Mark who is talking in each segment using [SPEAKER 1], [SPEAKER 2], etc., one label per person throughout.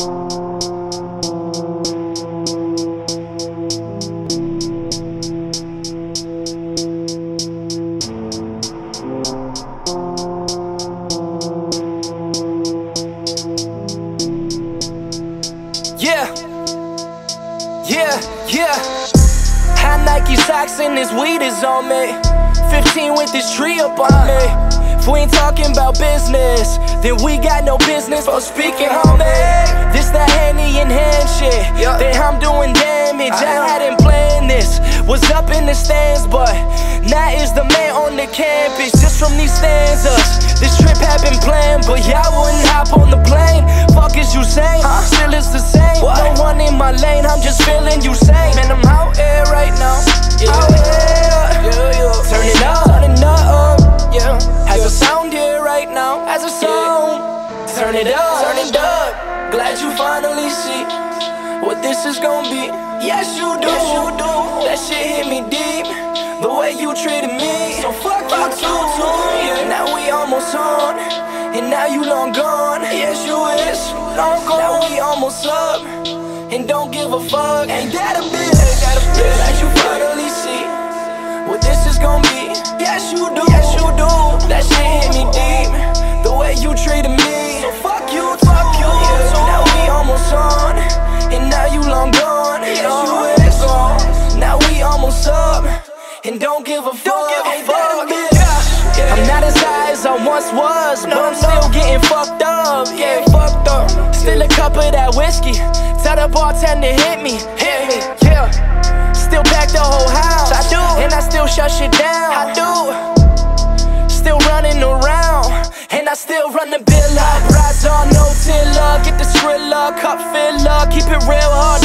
[SPEAKER 1] Yeah, yeah, yeah. High Nike socks and this weed is on me. 15 with this tree up on me. We ain't talking about business, then we got no business for speaking, homie. This the Henny in hand shit. Then I'm doing damage. I uh-huh. hadn't planned this. Was up in the stands, but now is the man on the campus. Just from these stanzas. Uh, this trip had been planned, but y'all wouldn't hop on the plane. Fuck is you saying? Still it's the same. No one in my it up, turn it up. Glad you finally see what this is gonna be. Yes, you do. Yes, you do. That shit hit me deep. The way you treated me. So fuck you too. Yeah. Now we almost on. And now you long gone. Yes, you is. Long gone. Now we almost up. And don't give a fuck. Ain't that a bitch? Ain't that a bitch? Glad you finally see what this is gonna be. Yes, you do. Yes, you do. That shit hit me deep. The way you treated me. And don't give a fuck. That a bitch? I'm not as high as I once was, but I'm still getting fucked up. Yeah, fucked up. Still a cup of that whiskey. Tell the bartender hit me, hit me. Yeah. Still pack the whole house. I do. And I still shut shit down. I do. Still running around. And I still run the bill up. Rise on no tiller. Get the skrilla, cup filler. Keep it real hard,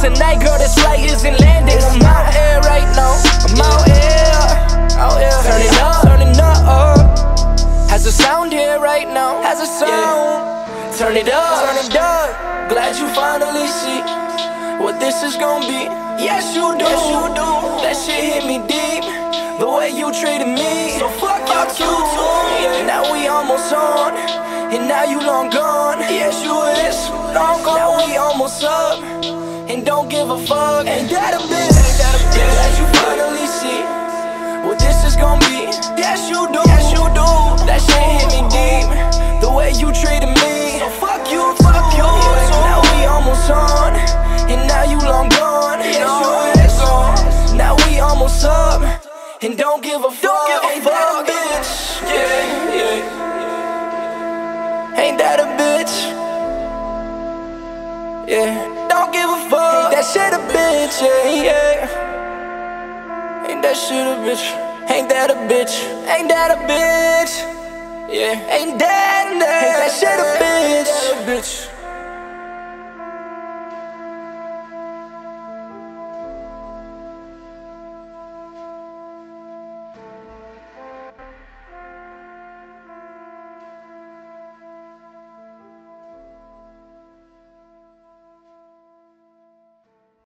[SPEAKER 1] tonight, girl, this flight isn't landing. I'm out here right now. I'm out here. Out here. Turn it up, turn it up. Has a sound here right now. Has a sound. Turn it up, turn it up. Glad you finally see what this is gonna be. Yes, you do. Yes, you do. That shit hit me deep. The way you treated me. So fuck you too. Yeah. Now we almost on. And now you long gone. Yes, you is. Long gone. Now we almost up. And don't give a fuck. Ain't that a bitch? Ain't that a bitch? Glad you finally see what this is gonna be. Yes, you do. Yes, you do. That shit hit me deep. The way you treated me. So fuck you, fuck you. Now we almost on. And now you long gone. Yes, you is. Now we almost up. And don't give a fuck. Ain't that a bitch? Yeah, yeah. Ain't that a bitch? Yeah. Don't give a fuck. Ain't that shit a bitch? Yeah, yeah. Ain't that shit a bitch? Ain't that a bitch? Ain't that a bitch? Yeah. Ain't that, that, ain't that shit a bitch? Ain't that a bitch?